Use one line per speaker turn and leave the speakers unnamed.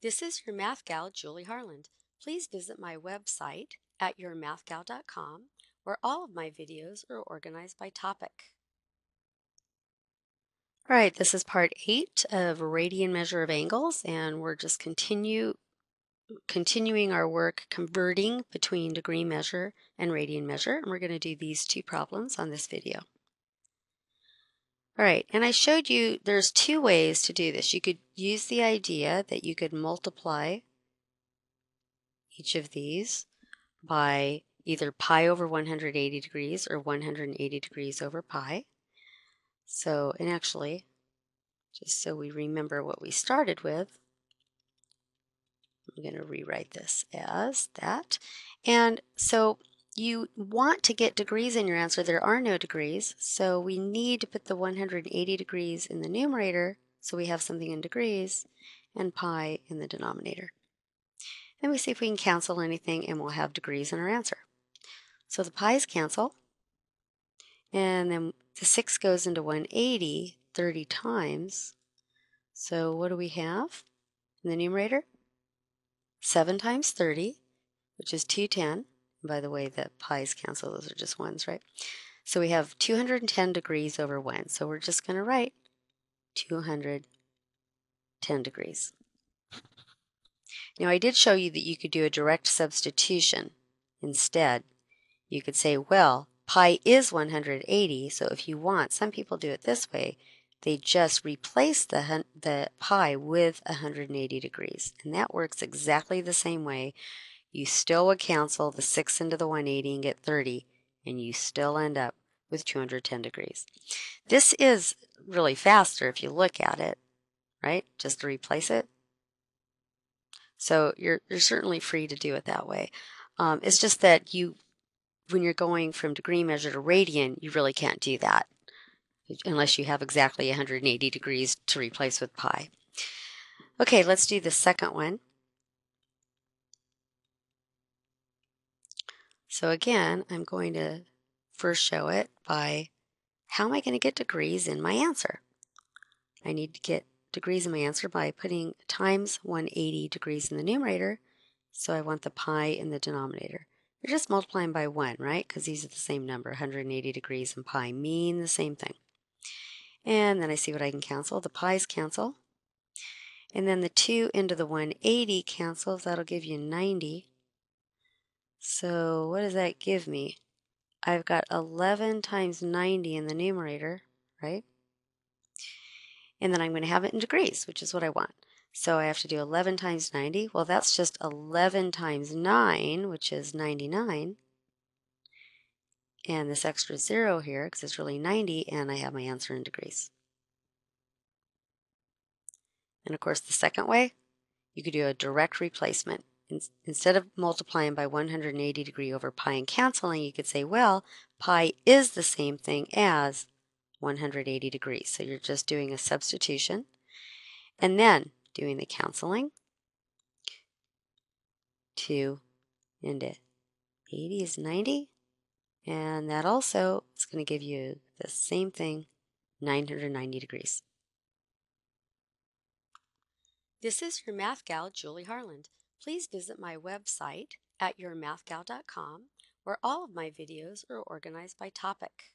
This is your math gal, Julie Harland. Please visit my website at yourmathgal.com where all of my videos are organized by topic. All right, this is part eight of radian measure of angles, and we're just continue continuing our work converting between degree measure and radian measure, and we're going to do these two problems on this video. All right, and I showed you there's two ways to do this. You could use the idea that you could multiply each of these by either pi over 180 degrees or 180 degrees over pi. So, and actually, just so we remember what we started with, I'm going to rewrite this as that. And so you want to get degrees in your answer. There are no degrees, so we need to put the 180 degrees in the numerator so we have something in degrees and pi in the denominator. Then we see if we can cancel anything and we'll have degrees in our answer. So the pi's cancel, and then the 6 goes into 180 30 times. So what do we have in the numerator? 7 times 30, which is 210. By the way, the pi's cancel, those are just ones, right? So we have 210 degrees over 1. So we're just going to write 210 degrees. Now I did show you that you could do a direct substitution instead. You could say, well, pi is 180, so if you want, some people do it this way, they just replace the, the pi with 180 degrees. And that works exactly the same way you still would cancel the 6 into the 180 and get 30, and you still end up with 210 degrees. This is really faster if you look at it, right? Just to replace it. So you're, you're certainly free to do it that way. Um, it's just that you, when you're going from degree measure to radian, you really can't do that unless you have exactly 180 degrees to replace with pi. Okay, let's do the second one. So again, I'm going to first show it by how am I going to get degrees in my answer? I need to get degrees in my answer by putting times 180 degrees in the numerator. So I want the pi in the denominator. You're just multiplying by 1, right? Because these are the same number. 180 degrees and pi mean the same thing. And then I see what I can cancel. The pi's cancel. And then the 2 into the 180 cancels. That'll give you 90. So what does that give me? I've got 11 times 90 in the numerator, right? And then I'm going to have it in degrees, which is what I want. So I have to do 11 times 90. Well, that's just 11 times 9, which is 99. And this extra zero here, because it's really 90, and I have my answer in degrees. And of course, the second way, you could do a direct replacement instead of multiplying by 180 degree over pi and canceling, you could say, well, pi is the same thing as 180 degrees. So you're just doing a substitution and then doing the canceling. 2 it. 80 is 90. And that also is going to give you the same thing, 990 degrees. This is your math gal, Julie Harland please visit my website at yourmathgal.com where all of my videos are organized by topic.